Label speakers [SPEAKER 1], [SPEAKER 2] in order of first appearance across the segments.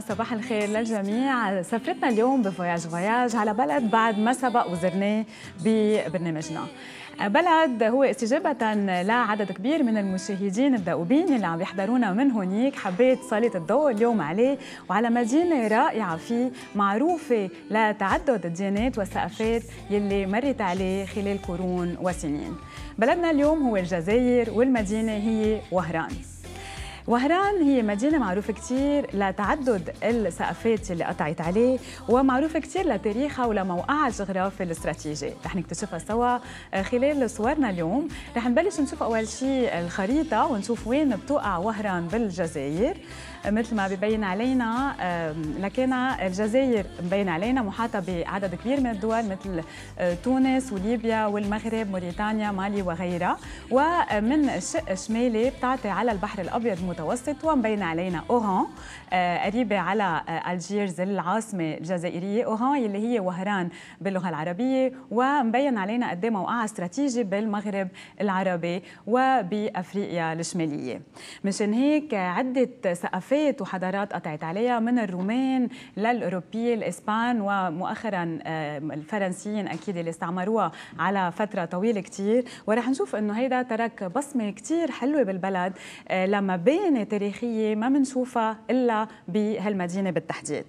[SPEAKER 1] صباح الخير للجميع. سفرتنا اليوم بفواياج فواياج على بلد بعد ما سبق وزرناه ببرنامجنا. بلد هو استجابة لعدد كبير من المشاهدين الدؤوبين اللي عم يحضرونا من هونيك. حبيت سلط الضوء اليوم عليه وعلى مدينة رائعة فيه معروفة لتعدد الديانات والثقافات يلي مرت عليه خلال قرون وسنين. بلدنا اليوم هو الجزائر والمدينة هي وهران. وهران هي مدينة معروفة كتير لتعدد الثقافات اللي قطعت عليه ومعروفة كتير لتاريخها ولموقعها الجغرافي الاستراتيجي. رح نكتشفها سوا خلال صورنا اليوم. رح نبلش نشوف أول شيء الخريطة ونشوف وين بتوقع وهران بالجزائر. مثل ما ببين علينا لكن الجزائر مبين علينا محاطة بعدد كبير من الدول مثل آه، تونس وليبيا والمغرب موريتانيا مالي وغيرها. ومن الشق الشمالي بتعطي على البحر الأبيض المتوسط ومبين علينا أوغان آه، قريبة على آه، الجيرز العاصمة الجزائرية أوغان اللي هي وهران باللغة العربية ومبين علينا قد موقعها استراتيجي بالمغرب العربي وبأفريقيا الشمالية. مشان هيك عدة ثقافات وحضارات قطعت عليها من الرومان للاوروبيين الإسبان ومؤخرا آه، الفرنسيين أكيد اللي استعمروها على فترة طويلة كثير ورح نشوف إنه هيدا ترك بصمة كثير حلوة بالبلد آه، لمباني تاريخية ما بنشوفها الا بهالمدينة بالتحديد.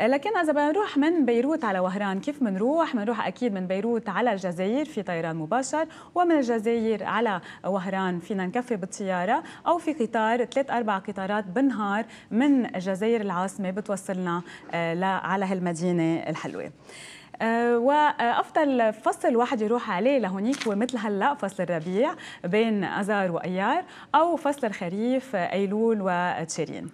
[SPEAKER 1] لكن إذا بنروح من بيروت على وهران كيف بنروح؟ بنروح أكيد من بيروت على الجزائر في طيران مباشر ومن الجزائر على وهران فينا نكفي بالطيارة أو في قطار ثلاث أربع قطارات بالنهار من الجزائر العاصمة بتوصلنا آه، على هالمدينة الحلوة. آه، وأفضل فصل واحد يروح عليه لهونيك هو مثل هلا فصل الربيع بين اذار وأيار أو فصل الخريف أيلول وتشيرين.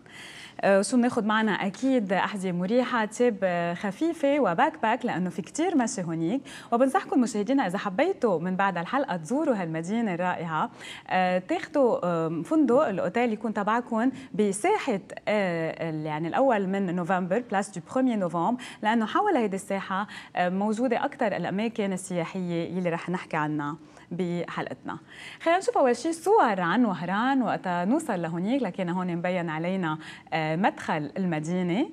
[SPEAKER 1] آه، شو بناخذ معنا أكيد أحذية مريحة تيب آه، خفيفة و backpack لأنه في كثير مشي هونيك. وبنصحكم مشاهدينا إذا حبيتوا من بعد الحلقة تزوروا هالمدينة الرائعة. آه، تاخذوا فندق الأوتيل يكون تبعكم بساحة يعني الأول من نوفمبر place du 1 نوفمبر لأنه حول هيدي الساحة موجودة أكثر الأماكن السياحية يلي رح نحكي عنها. بحلقتنا. خلينا نشوف أول شيء صور عن وهران وقت نوصل لهونيك لكن هون مبين علينا آه، مدخل المدينة.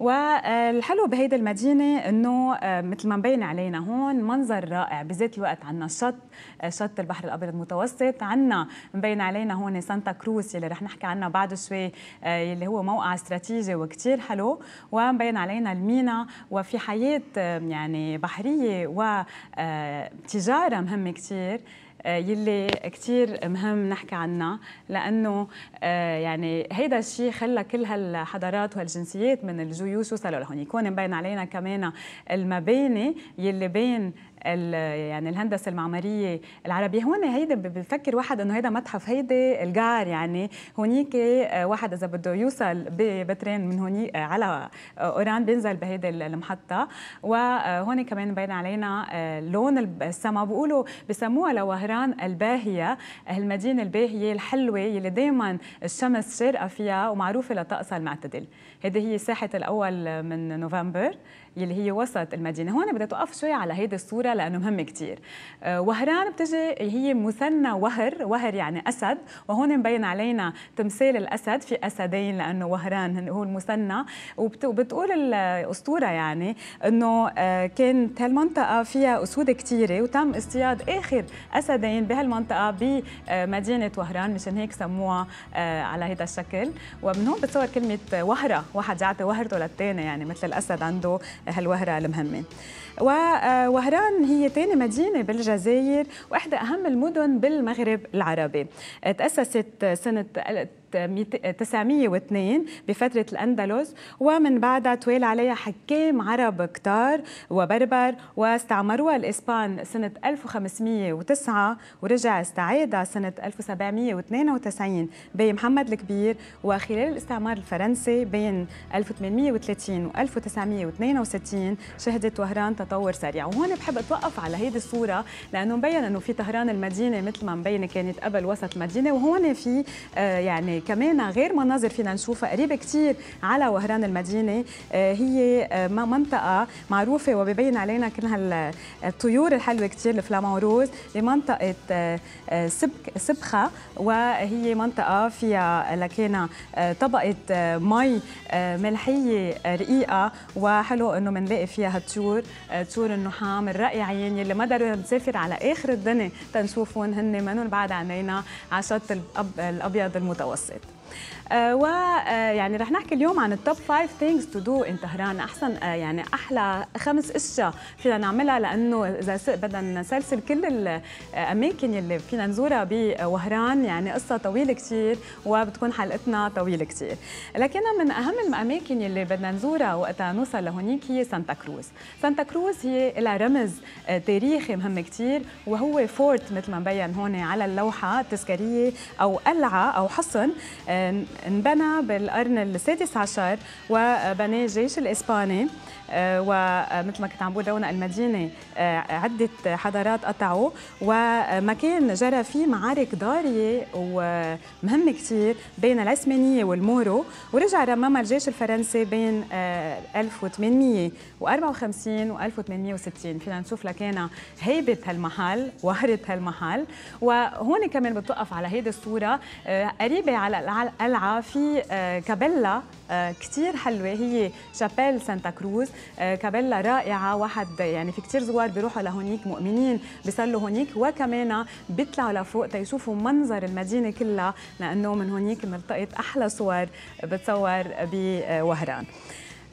[SPEAKER 1] والحلو بهيدي المدينة إنه آه، مثل ما مبين علينا هون منظر رائع بذات الوقت. عندنا شط آه، شط البحر الأبيض المتوسط. عندنا مبين علينا هون سانتا كروز اللي رح نحكي عنها بعد شوي اللي هو موقع استراتيجي وكثير حلو. ومبين علينا المينا. وفي حياة يعني بحرية وتجاره مهمة كثير آه، يلي كثير مهم نحكي عنها لأنه آه، يعني هيدا الشيء خلى كل هالحضارات وهالجنسيات من الجيوش وصلوا لهون. يكون مبين علينا كمان المباني يلي بين يعني الهندسة المعمارية العربية. هون هيدا بفكر واحد إنه هيدا متحف هيدي الجار يعني. هونيك آه، واحد إذا بده يوصل بترين من هوني آه، على أوران بينزل بهيدي المحطة. وهون كمان مبين علينا آه، لون السما. بيقولوا بسموها لوهران الباهية المدينة الباهية الحلوة يلي دائما الشمس شارقة فيها ومعروفة لطقسها المعتدل. هذه هي ساحه الأول من نوفمبر يلي هي وسط المدينة. هون بدي توقف شوي على هيدي الصورة لأنه مهمه كثير آه، وهران بتجي هي مثنى وهر وهر يعني أسد وهون مبين علينا تمثال الأسد في أسدين لأنه وهران هو المثنى. وبتقول الأسطورة يعني إنه آه، كانت هالمنطقه فيها أسود كثيره وتم اصطياد آخر أسدين بهالمنطقة بمدينه وهران مشان هيك سموها آه، على هذا الشكل. ومن هون بتصور كلمة وهرة. واحد يعطي وهرته للثاني يعني مثل الأسد عنده هالوهرة المهمة. ووهران هي ثاني مدينة بالجزائر وإحدى أهم المدن بالمغرب العربي. تأسست سنة 902 بفترة الأندلس ومن بعدها توالى عليها حكام عرب كتار وبربر واستعمروها الإسبان سنة 1509 ورجع استعادها سنة 1792 بين محمد الكبير وخلال الاستعمار الفرنسي بين 1830 و 1962 شهدت وهران تطور سريع. وهون بحب أتوقف على هيدي الصورة لأنه مبين أنه في طهران المدينة مثل ما مبينة كانت قبل وسط المدينة وهون في آه، يعني كمان غير مناظر فينا نشوفها قريبة كثير على وهران المدينة. هي منطقة معروفة وبيبين علينا كل هالطيور الحلوة كثير الفلامون روز. بمنطقه سبخ سبخة وهي منطقة فيها لكينا طبقة مي ملحية رقيقة. وحلو إنه بنلاقي فيها هالطيور طيور النحام الرائعين يلي ما ضروري نسافر على آخر الدنيا تنشوفهم هن منهم بعاد عنا على شط الأبيض المتوسط. it. آه، ويعني آه، رح نحكي اليوم عن ال top 5 things to do in وهران. أحسن آه، يعني أحلى خمس إشياء فينا نعملها لأنه إذا بدنا نسلسل كل الاماكن اللي فينا نزورها بوهران يعني قصة طويلة كثير وبتكون حلقتنا طويلة كثير لكن من أهم الأماكن اللي بدنا نزورها وقتها نوصل لهونيك هي سانتا كروز. سانتا كروز هي لها رمز تاريخي مهم كثير وهو fort مثل ما مبين هون على اللوحة التذكاريه أو قلعة أو حصن انبنى بالقرن السادس عشر وبناه الجيش الإسباني آه، ومثل ما كنت عم بقول رونق المدينة آه، عدة حضارات قطعوا ومكان جرى فيه معارك ضارية ومهمه كثير بين العثمانية والمورو ورجع رممها الجيش الفرنسي بين 1854 و 1860 فينا نشوف لكان هيبة هالمحل وهرة هالمحل. وهون كمان بتوقف على هيدي الصورة آه، قريبة على القلعه في كابيلا كثير حلوة. هي شابيل سانتا كروز. آه، كابيلا رائعة. واحد يعني في كثير زوار بيروحوا لهونيك مؤمنين بيصلوا هونيك. وكمان بيطلعوا لفوق تيشوفوا منظر المدينة كلها لأنه من هونيك بنلتقط أحلى صور بتصور بوهران.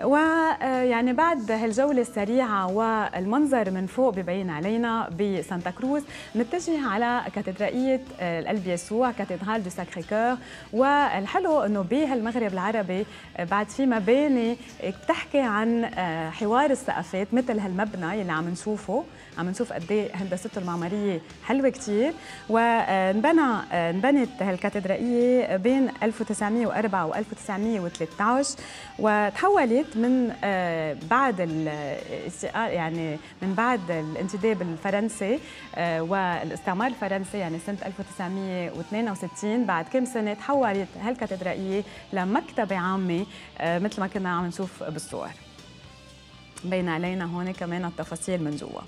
[SPEAKER 1] ويعني بعد هالجولة السريعة والمنظر من فوق ببين علينا بسانتا كروز نتجه على كاتدرائية القلب يسوع Cathédrale du Sacré-Cœur. والحلو إنه بهالمغرب العربي بعد في مباني بتحكي عن حوار الثقافات مثل هالمبنى اللي عم نشوفه. عم نشوف قد إيه هندسته المعمارية حلوة كثير وانبنى انبنت هالكاتدرائية بين 1904 و 1913 وتحولت من آه، بعد يعني من بعد الانتداب الفرنسي آه، والاستعمار الفرنسي يعني سنة 1962 بعد كم سنة تحولت هالكاتدرائية لمكتبه عامة آه، مثل ما كنا عم نشوف بالصور. بين علينا هون كمان التفاصيل من جوا.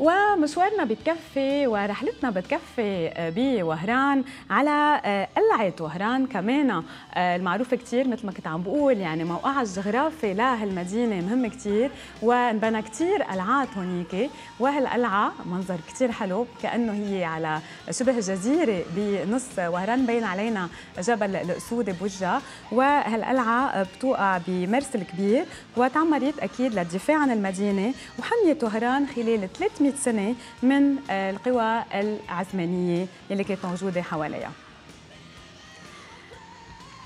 [SPEAKER 1] ومشوارنا بتكفي ورحلتنا بتكفي آه، بوهران على آه، قلعة وهران كمان آه، المعروفة كتير مثل ما كنت عم بقول يعني موقعها الجغرافي لهالمدينة مهم كتير وانبنى كتير قلعات هونيك. وهالقلعة منظر كتير حلو كأنه هي على شبه جزيرة بنص وهران بين علينا جبل الأسود بوجهها وهالقلعة بتوقع بمرسل كبير وتعمرت أكيد للدفاع عن المدينة وحميت وهران خلال 300 سنة من آه، القوى العثمانية اللي كانت موجودة حواليها.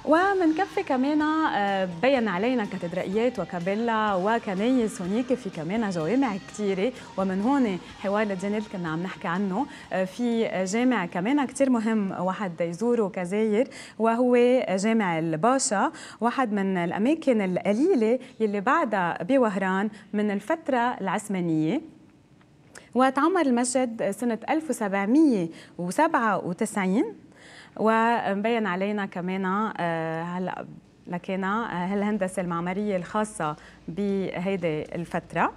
[SPEAKER 1] ومنكفي كمان آه، بين علينا كاتدرائيات وكابيلا وكنايس هونيك في كمان جوامع كثيرة ومن هون حوار الدين اللي كنا عم نحكي عنه. آه، في جامع كمان كثير مهم واحد يزوره كزاير وهو جامع الباشا واحد من الأماكن القليلة يلي بعدها بوهران من الفترة العثمانية. وتعمر المسجد سنة 1797 ومبين علينا كمان آه، هلا لكينا هالهندسة المعمارية الخاصة بهيدي الفترة.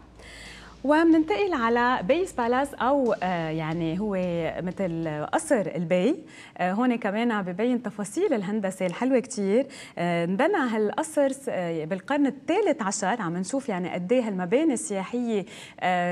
[SPEAKER 1] وبننتقل على Bey's Palace أو آه، يعني هو مثل قصر البي. آه، هون كمان ببين تفاصيل الهندسة الحلوة كثير آه، انبنى هالقصر بالقرن الثالث عشر. عم نشوف يعني قد إيه هالمباني السياحية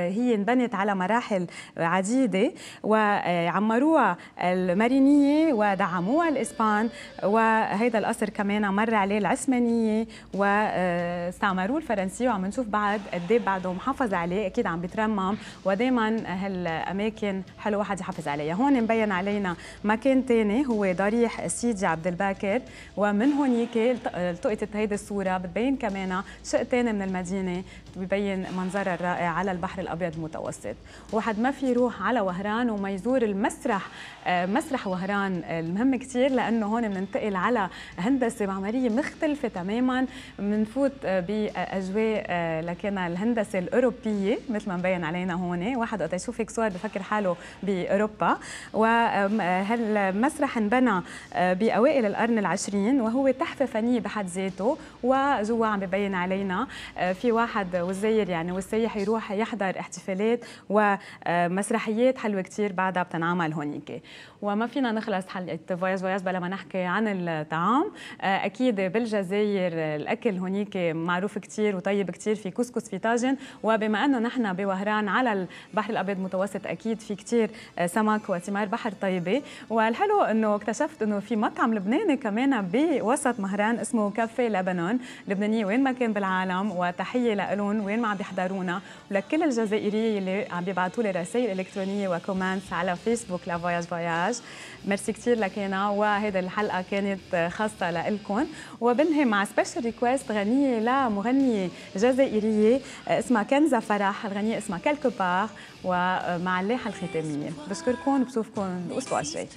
[SPEAKER 1] هي انبنت على مراحل عديدة. وعمروها المارينية ودعموها الإسبان. وهيدا القصر كمان مر عليه العثمانية. واستعمروه الفرنسيه وعم نشوف بعد قد إيه بعده محافظ عليه أكيد عم بيترمم ودائما هالأماكن حلو واحد يحافظ عليها. هون مبين علينا مكان ثاني هو ضريح سيدي عبد الباكر. ومن هونيك التقطت هيدي الصورة. بتبين كمان شق ثاني من المدينة. ببين منظرها الرائع على البحر الأبيض المتوسط. واحد ما في يروح على وهران وما يزور المسرح آه، مسرح وهران المهم كثير لأنه هون بننتقل على هندسة معمارية مختلفة تماما. بنفوت بأجواء آه، لكن الهندسة الأوروبية. مثل ما مبين علينا هون واحد وقت يشوف هيك صور بفكر حاله بأوروبا. وهالمسرح انبنى بأوائل القرن العشرين وهو تحفه فنيه بحد ذاته. وجوا عم ببين علينا في واحد والزير يعني والسيح يروح يحضر احتفالات ومسرحيات حلوة كثير بعدها بتنعمل هونيك. وما فينا نخلص حلقة فواياج فواياج بلا ما نحكي عن الطعام. أكيد بالجزائر الأكل هونيك معروف كثير وطيب كثير في كسكس في طاجن. وبما أنه نحن بوهران على البحر الأبيض المتوسط أكيد في كثير سمك وثمار بحر طيبة. والحلو إنه اكتشفت إنه في مطعم لبناني كمان بوسط وهران اسمه كافيه لبنان. لبنانيه وين ما كان بالعالم وتحية لهم وين ما عم بيحضرونا. ولكل الجزائرية اللي عم بيبعثوا لي رسائل إلكترونية و comments على فيسبوك لفواياج فواياج ميرسي كثير لكينا وهيدي الحلقة كانت خاصة لكم وبنهي مع special request غنية لمغنية جزائرية اسمها كنزة فرح. الغنيه اسمها Quelque part ومع اللايحة الختامية. بشكركم وبشوفكم الأسبوع الجاي.